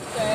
Okay.